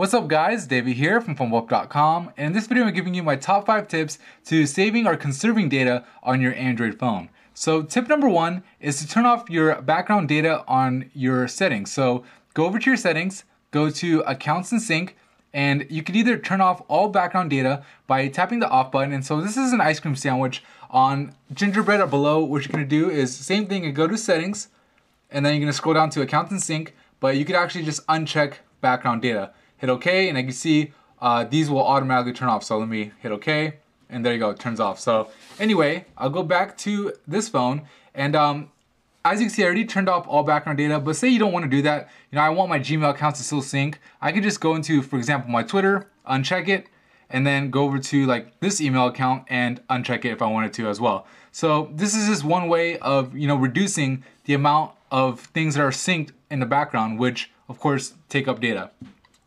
What's up guys, David here from PhoneBuff.com and in this video I'm giving you my top 5 tips to saving or conserving data on your Android phone. So tip number one is to turn off your background data on your settings. So go over to your settings, go to accounts and sync, and you can either turn off all background data by tapping the off button. And so this is an ice cream sandwich on gingerbread or below. What you're gonna do is same thing and go to settings, and then you're gonna scroll down to accounts and sync, but you could actually just uncheck background data hit OK, and I can see uh, these will automatically turn off. So let me hit OK, and there you go, it turns off. So anyway, I'll go back to this phone, and um, as you can see, I already turned off all background data, but say you don't want to do that, you know, I want my Gmail account to still sync, I can just go into, for example, my Twitter, uncheck it, and then go over to like this email account and uncheck it if I wanted to as well. So this is just one way of, you know, reducing the amount of things that are synced in the background, which of course take up data.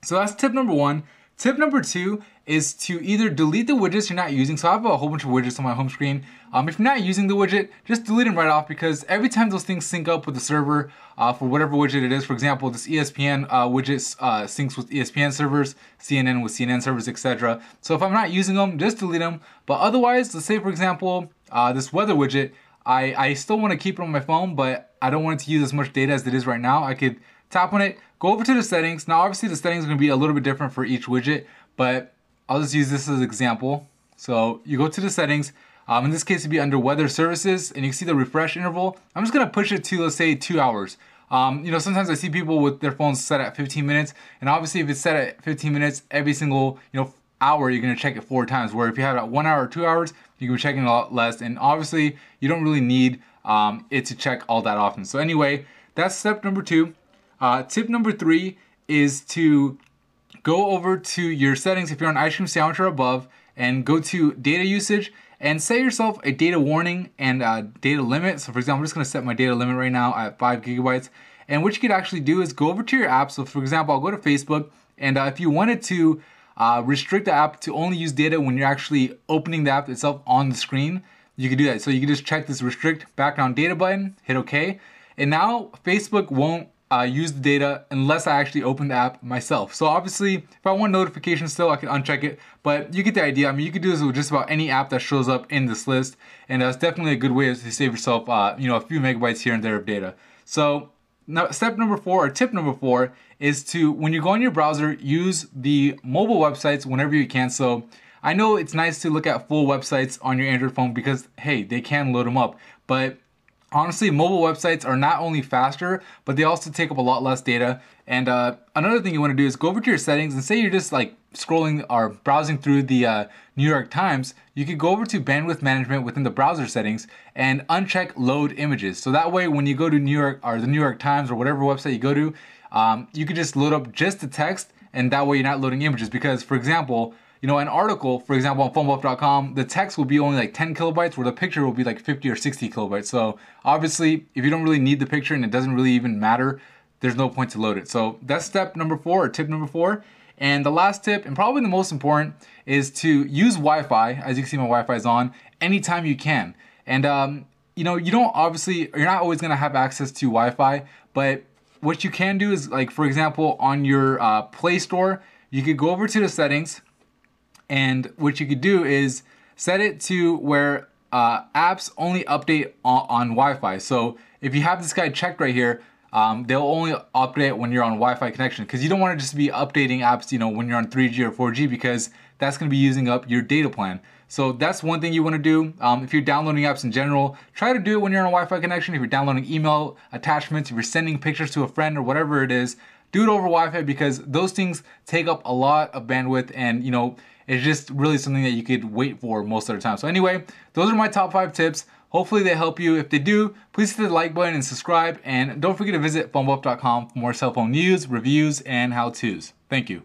So that's tip number one. Tip number two is to either delete the widgets you're not using. So I have a whole bunch of widgets on my home screen. Um, if you're not using the widget, just delete them right off because every time those things sync up with the server uh, for whatever widget it is, for example, this ESPN uh, widget uh, syncs with ESPN servers, CNN with CNN servers, etc. So if I'm not using them, just delete them. But otherwise, let's say for example, uh, this weather widget, I, I still want to keep it on my phone, but I don't want it to use as much data as it is right now. I could tap on it, go over to the settings. Now obviously the settings are gonna be a little bit different for each widget, but I'll just use this as an example. So you go to the settings, um, in this case it'd be under weather services and you can see the refresh interval. I'm just gonna push it to let's say two hours. Um, you know, sometimes I see people with their phones set at 15 minutes and obviously if it's set at 15 minutes, every single, you know, hour you're gonna check it four times. Where if you have it at one hour or two hours, you can be checking a lot less. And obviously you don't really need um, it to check all that often. So anyway, that's step number two. Uh, tip number three is to go over to your settings if you're on ice cream sandwich or above and go to data usage and set yourself a data warning and a data limit. So for example, I'm just gonna set my data limit right now at five gigabytes. And what you could actually do is go over to your app. So for example, I'll go to Facebook and uh, if you wanted to uh, restrict the app to only use data when you're actually opening the app itself on the screen, you could do that. So you can just check this restrict background data button, hit okay. And now Facebook won't uh, use the data unless I actually open the app myself. So obviously, if I want notifications still, I can uncheck it, but you get the idea. I mean, you can do this with just about any app that shows up in this list, and that's definitely a good way to save yourself, uh, you know, a few megabytes here and there of data. So now, step number four, or tip number four, is to, when you go on your browser, use the mobile websites whenever you can. So I know it's nice to look at full websites on your Android phone because, hey, they can load them up, but honestly, mobile websites are not only faster, but they also take up a lot less data. And uh, another thing you want to do is go over to your settings and say you're just like scrolling or browsing through the uh, New York Times, you could go over to bandwidth management within the browser settings and uncheck load images. So that way, when you go to New York or the New York Times or whatever website you go to, um, you could just load up just the text and that way you're not loading images. Because, for example, you know, an article, for example, on PhoneBuff.com, the text will be only like 10 kilobytes, where the picture will be like 50 or 60 kilobytes. So obviously, if you don't really need the picture and it doesn't really even matter, there's no point to load it. So that's step number four, or tip number four. And the last tip, and probably the most important, is to use Wi-Fi. As you can see, my Wi-Fi is on anytime you can. And um, you know, you don't obviously, you're not always gonna have access to Wi-Fi, but what you can do is, like for example, on your uh, Play Store, you could go over to the settings and what you could do is set it to where uh, apps only update on, on, Wi-Fi. So if you have this guy checked right here, um, they'll only update when you're on Wi-Fi connection because you don't want to just be updating apps, you know, when you're on 3G or 4G because that's going to be using up your data plan. So that's one thing you want to do. Um, if you're downloading apps in general, try to do it when you're on a Wi-Fi connection. If you're downloading email attachments, if you're sending pictures to a friend or whatever it is, do it over Wi-Fi because those things take up a lot of bandwidth and you know it's just really something that you could wait for most of the time. So anyway, those are my top five tips. Hopefully they help you. If they do, please hit the like button and subscribe. And don't forget to visit phonebuff.com for more cell phone news, reviews, and how-tos. Thank you.